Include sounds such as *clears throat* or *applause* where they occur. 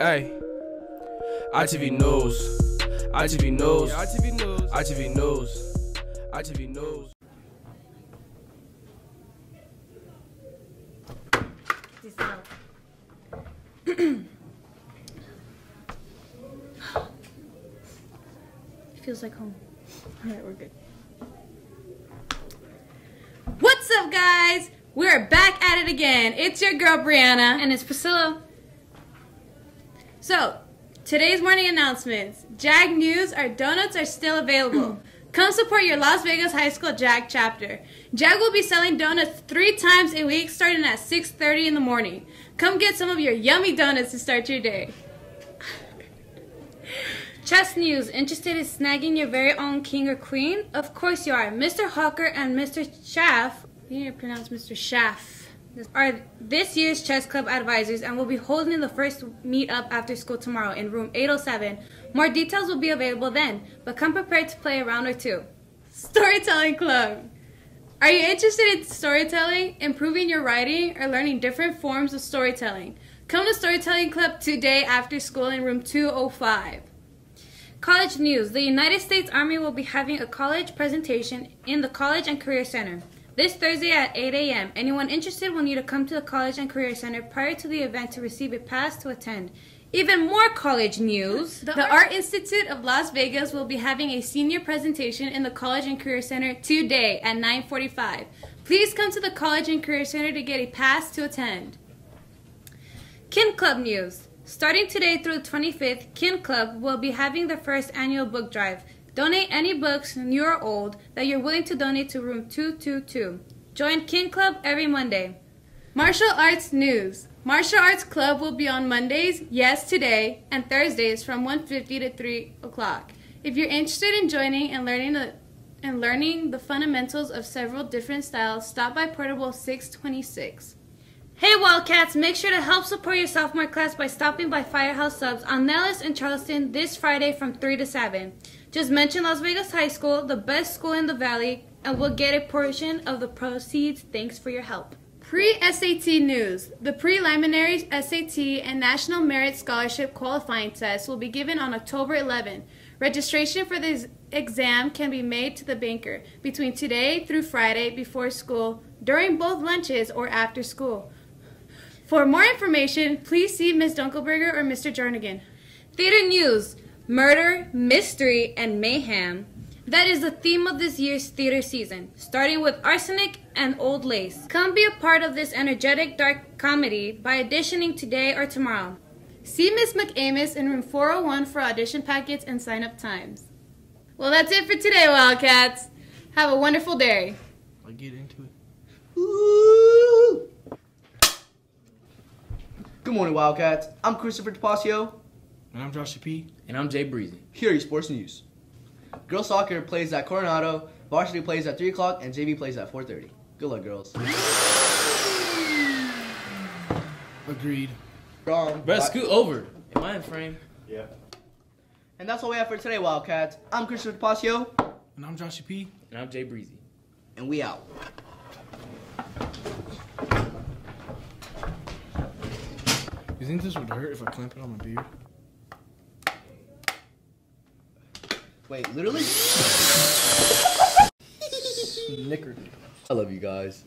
Hey, ITV News. ITV News. ITV News. ITV News. ITV News. Feels like home. Alright, we're good. What's up, guys? We're back at it again. It's your girl, Brianna. And it's Priscilla. So, today's morning announcements. JAG News, our donuts are still available. *clears throat* Come support your Las Vegas High School JAG chapter. JAG will be selling donuts three times a week starting at 6.30 in the morning. Come get some of your yummy donuts to start your day. *laughs* Chess News. Interested in snagging your very own king or queen? Of course you are. Mr. Hawker and Mr. Schaff, you need to pronounce Mr. Schaff, are this year's chess club advisors and will be holding the first meet-up after school tomorrow in room 807. More details will be available then, but come prepared to play a round or two. Storytelling Club. Are you interested in storytelling, improving your writing, or learning different forms of storytelling? Come to Storytelling Club today after school in room 205. College News. The United States Army will be having a college presentation in the College and Career Center. This Thursday at 8 a.m. Anyone interested will need to come to the College and Career Center prior to the event to receive a pass to attend. Even more college news. The, the Art Institute of Las Vegas will be having a senior presentation in the College and Career Center today at 9:45. Please come to the College and Career Center to get a pass to attend. Kin Club News. Starting today through the 25th, Kin Club will be having the first annual book drive. Donate any books, new or old, that you're willing to donate to room 222. Join King Club every Monday. Martial Arts News. Martial Arts Club will be on Mondays, yes today, and Thursdays from 1.50 to 3 o'clock. If you're interested in joining and learning the and learning the fundamentals of several different styles, stop by Portable 626. Hey Wildcats, make sure to help support your sophomore class by stopping by Firehouse Subs on Nellis and Charleston this Friday from 3 to 7. Just mention Las Vegas High School, the best school in the valley, and we'll get a portion of the proceeds. Thanks for your help. Pre-SAT news. The preliminary SAT and National Merit Scholarship qualifying test will be given on October 11. Registration for this exam can be made to the banker between today through Friday before school, during both lunches, or after school. For more information, please see Ms. Dunkelberger or Mr. Jernigan. Theater news murder, mystery, and mayhem. That is the theme of this year's theater season, starting with Arsenic and Old Lace. Come be a part of this energetic dark comedy by auditioning today or tomorrow. See Miss McAmis in room 401 for audition packets and sign up times. Well, that's it for today, Wildcats. Have a wonderful day. I'll get into it. Woo! Good morning, Wildcats. I'm Christopher Tapasio. And I'm Joshua P. And I'm Jay Breezy. Here are your sports news. Girls soccer plays at Coronado, varsity plays at 3 o'clock, and JV plays at 4.30. Good luck, girls. Agreed. Wrong. Bro, scoot over. Am I in frame? Yeah. And that's all we have for today, Wildcats. I'm Christopher Tapasio, And I'm Joshua P. And I'm Jay Breezy. and we out. Think this would hurt if I clamp it on my beard? Wait, literally? Snickered. I love you guys.